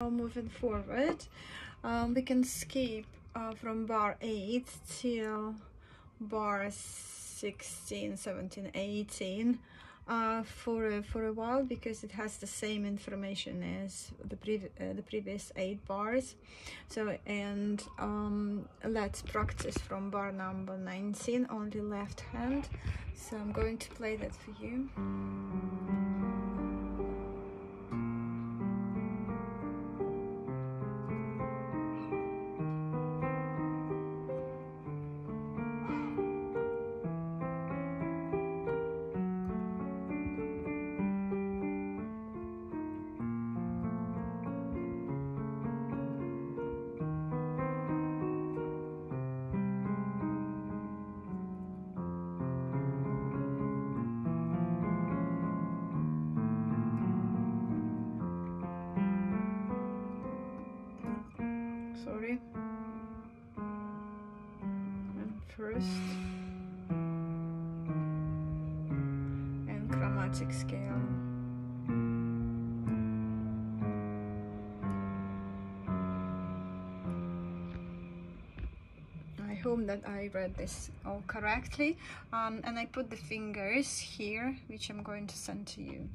moving forward um, we can skip uh, from bar 8 till bar 16 17 18 uh, for a, for a while because it has the same information as the previous uh, the previous eight bars. So and um, let's practice from bar number 19 only left hand. So I'm going to play that for you sorry. And first and chromatic scale. I hope that I read this all correctly. Um, and I put the fingers here which I'm going to send to you